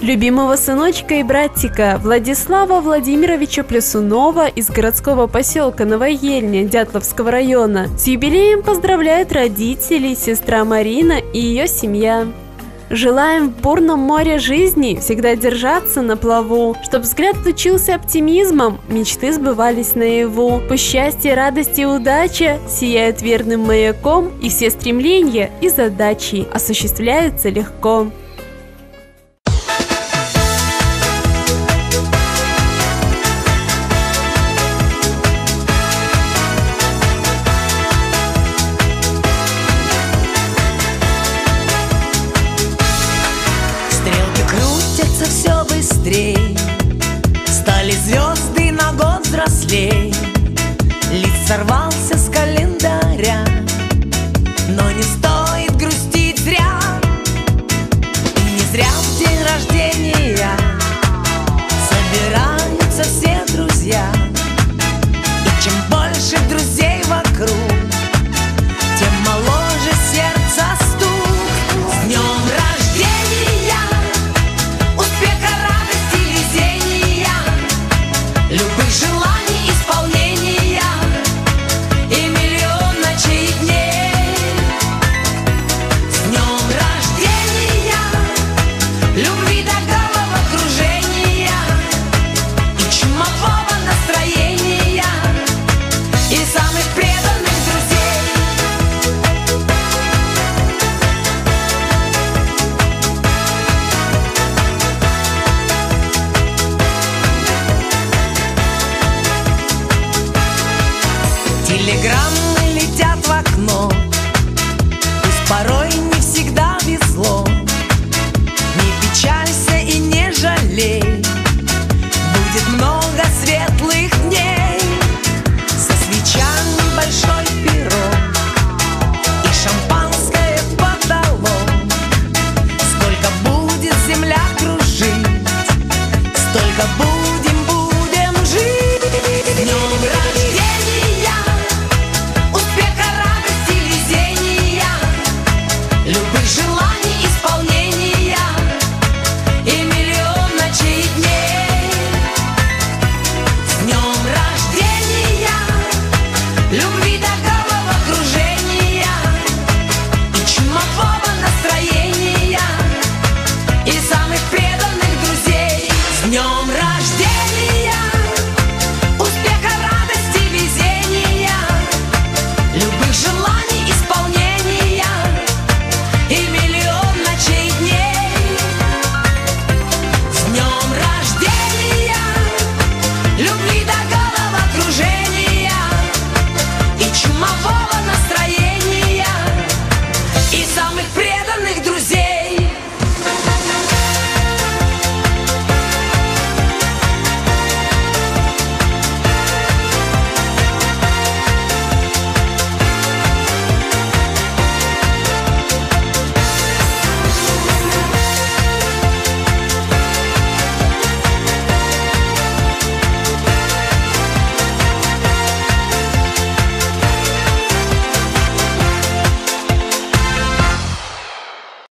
Любимого сыночка и братика Владислава Владимировича Плюсунова из городского поселка Новоельня Дятловского района с юбилеем поздравляют родители, сестра Марина и ее семья. Желаем в бурном море жизни всегда держаться на плаву, чтобы взгляд лучился оптимизмом, мечты сбывались наяву. Пусть счастье, радость и удача сияют верным маяком, и все стремления и задачи осуществляются легко. Быстрей Стали звезды на год взрослей. Лист сорвался Телеграммы летят в окно. днем рождения!